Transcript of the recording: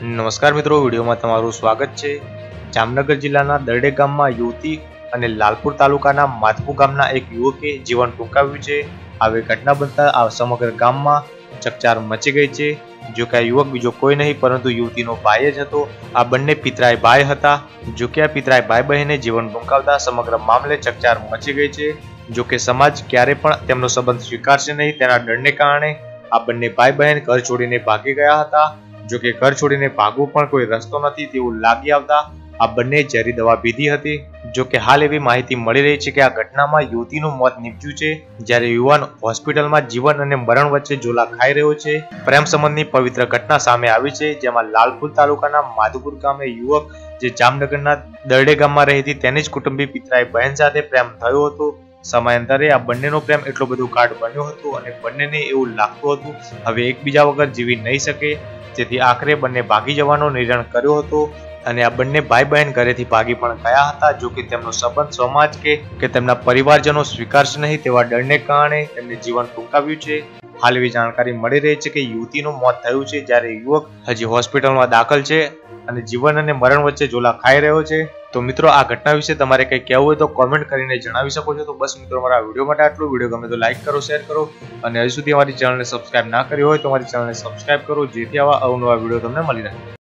નમસ્કાર મિત્રો, વિડીયોમાં તમારું સ્વાગત છે. જામનગર જિલ્લાના દરડે ગામમાં યુવતી અને લાલપુર તાલુકાના માધપુ ગામના એક યુવકે જીવન ટૂંકાવ્યું છે. આવી ઘટના બનતા આ સમગ્ર ગામમાં ચકચાર મચી ગઈ છે. જો કે આ યુવક બીજો કોઈ નહીં, પરંતુ યુવતીનો ભાઈ જ હતો. આ બંને પિતરાય ભાઈ હતા. જો કે આ પિતરાય ભાઈ બહેને જીવન ટૂંકાવતા સમગ્ર મામલે ચકચાર મચી ગઈ છે. જો કે સમાજ ક્યારે પણ તેમનો સંબંધ સ્વીકારશે નહીં તેના ડરને કારણે આ બંને ભાઈ બહેન ઘર છોડીને ભાગી ગયા હતા. જો કે ઘર છોડીને ભાગવું પણ કોઈ રસ્તો નથી તેવું લાગી આવતા આ બંને ઝેરી દવા પીધી હતી. જો કે હાલ એવી માહિતી મળી રહી છે કે આ ઘટનામાં યુવતીનું મોત નીપજ્યું છે. જ્યારે યુવાન હોસ્પિટલમાં જીવન અને મરણ વચ્ચે ઝોલા ખાઈ રહ્યો છે. પ્રેમ સંબંધની પવિત્ર ઘટના સામે આવી છે, જેમાં લાલપુર તાલુકાના માધુપુર ગામે યુવક, જે જામનગરના દરડે ગામમાં રહેતી તેની જ કુટુંબી પિતરાએ બહેન સાથે પ્રેમ થયો હતો. સમયાંતરે આ બંનેનો પ્રેમ એટલો બધો ગાઢ બન્યો હતો અને બંનેને એવું લાગતું હતું, હવે એકબીજા વગર જીવી નહીં શકે. જેથી આખરે બંને ભાગી જવાનો નિર્ણય કર્યો હતો અને આ બંને ભાઈ બહેન ઘરેથી ભાગી પણ ગયા હતા, જો કે તેમનો સંબંધ સમાજ કે કે તેમના પરિવારજનો સ્વીકારશે નહીં તેવા ડરને કારણે તેમને જીવન ટૂંકાવ્યું છે. હાલ એવી જાણકારી મળી રહી છે કે યુવતીનું મોત થયું છે, જ્યારે યુવક હજી હોસ્પિટલમાં દાખલ છે અને જીવન અને મરણ વચ્ચે ઝોલા ખાઈ રહ્યો છે. તો મિત્રો, આ ઘટના વિશે તમારે કંઈ કહેવું હોય તો કોમેન્ટ કરીને જણાવી શકો છો. તો બસ મિત્રો મારા વીડિયો માટે આટલું. વીડિયો ગમે તો લાઈક કરો શેર કરો અને હજુ સુધી અમારી ચેનલને સબસ્ક્રાઇબ ના કરી હોય તો અમારી ચેનલને સબસ્ક્રાઇબ કરો. જેથી આવા અવનવા વીડિયો તમને મળી રહે.